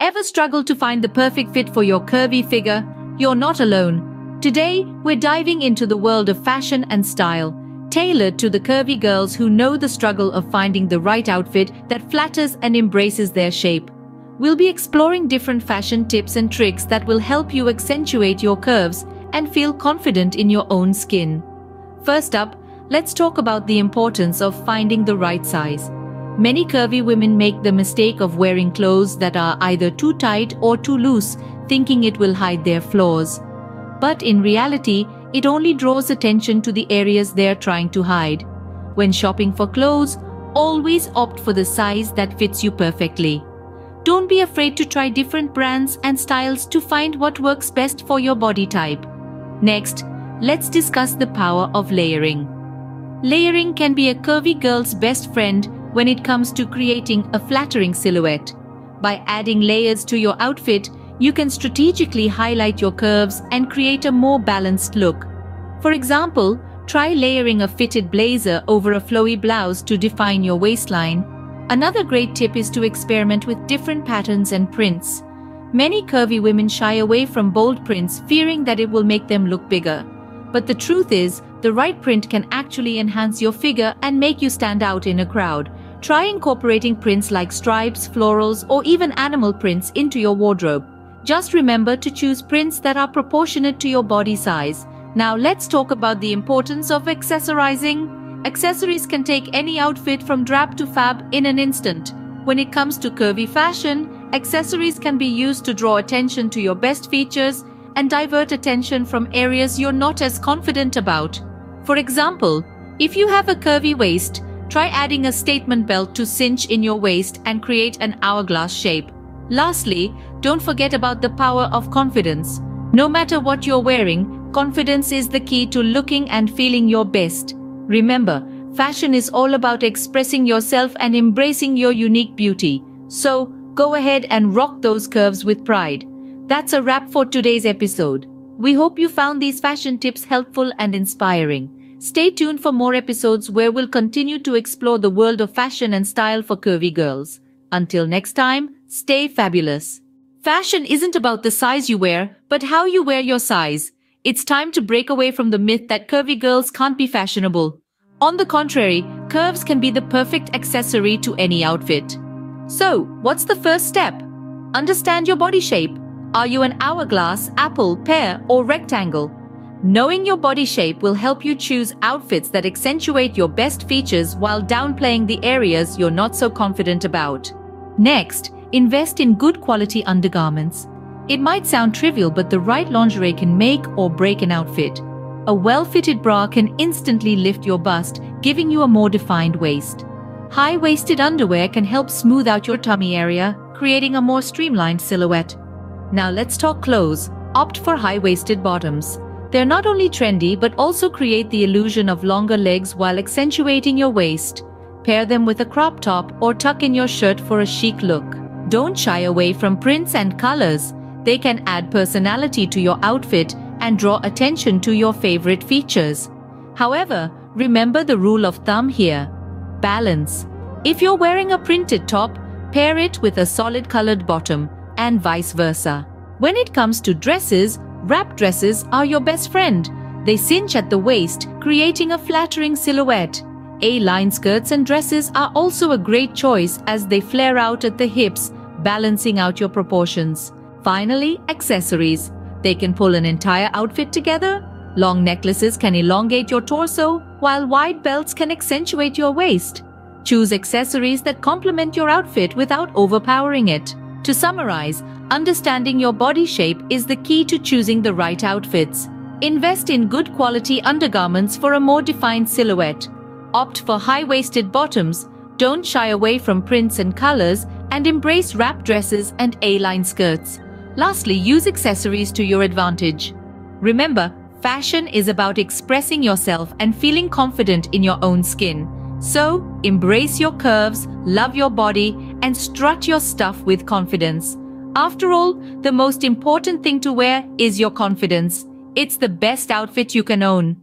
Ever struggle to find the perfect fit for your curvy figure? You're not alone. Today, we're diving into the world of fashion and style, tailored to the curvy girls who know the struggle of finding the right outfit that flatters and embraces their shape. We'll be exploring different fashion tips and tricks that will help you accentuate your curves and feel confident in your own skin. First up, let's talk about the importance of finding the right size. Many curvy women make the mistake of wearing clothes that are either too tight or too loose, thinking it will hide their flaws. But in reality, it only draws attention to the areas they are trying to hide. When shopping for clothes, always opt for the size that fits you perfectly. Don't be afraid to try different brands and styles to find what works best for your body type. Next, let's discuss the power of layering. Layering can be a curvy girl's best friend when it comes to creating a flattering silhouette. By adding layers to your outfit, you can strategically highlight your curves and create a more balanced look. For example, try layering a fitted blazer over a flowy blouse to define your waistline. Another great tip is to experiment with different patterns and prints. Many curvy women shy away from bold prints fearing that it will make them look bigger. But the truth is, the right print can actually enhance your figure and make you stand out in a crowd. Try incorporating prints like stripes, florals, or even animal prints into your wardrobe. Just remember to choose prints that are proportionate to your body size. Now let's talk about the importance of accessorizing. Accessories can take any outfit from drab to fab in an instant. When it comes to curvy fashion, accessories can be used to draw attention to your best features and divert attention from areas you're not as confident about. For example, if you have a curvy waist, try adding a statement belt to cinch in your waist and create an hourglass shape. Lastly, don't forget about the power of confidence. No matter what you're wearing, confidence is the key to looking and feeling your best. Remember, fashion is all about expressing yourself and embracing your unique beauty. So, go ahead and rock those curves with pride. That's a wrap for today's episode. We hope you found these fashion tips helpful and inspiring. Stay tuned for more episodes where we'll continue to explore the world of fashion and style for curvy girls. Until next time, stay fabulous. Fashion isn't about the size you wear, but how you wear your size. It's time to break away from the myth that curvy girls can't be fashionable. On the contrary, curves can be the perfect accessory to any outfit. So, what's the first step? Understand your body shape. Are you an hourglass, apple, pear, or rectangle? Knowing your body shape will help you choose outfits that accentuate your best features while downplaying the areas you're not so confident about. Next, invest in good quality undergarments. It might sound trivial, but the right lingerie can make or break an outfit. A well-fitted bra can instantly lift your bust, giving you a more defined waist. High-waisted underwear can help smooth out your tummy area, creating a more streamlined silhouette. Now let's talk clothes. Opt for high-waisted bottoms. They're not only trendy but also create the illusion of longer legs while accentuating your waist. Pair them with a crop top or tuck in your shirt for a chic look. Don't shy away from prints and colors. They can add personality to your outfit and draw attention to your favorite features. However, remember the rule of thumb here. Balance. If you're wearing a printed top, pair it with a solid colored bottom and vice versa. When it comes to dresses, Wrap dresses are your best friend. They cinch at the waist, creating a flattering silhouette. A-line skirts and dresses are also a great choice as they flare out at the hips, balancing out your proportions. Finally, accessories. They can pull an entire outfit together. Long necklaces can elongate your torso, while wide belts can accentuate your waist. Choose accessories that complement your outfit without overpowering it. To summarize, understanding your body shape is the key to choosing the right outfits. Invest in good quality undergarments for a more defined silhouette. Opt for high-waisted bottoms, don't shy away from prints and colors, and embrace wrap dresses and A-line skirts. Lastly, use accessories to your advantage. Remember, fashion is about expressing yourself and feeling confident in your own skin. So, embrace your curves, love your body, and strut your stuff with confidence. After all, the most important thing to wear is your confidence. It's the best outfit you can own.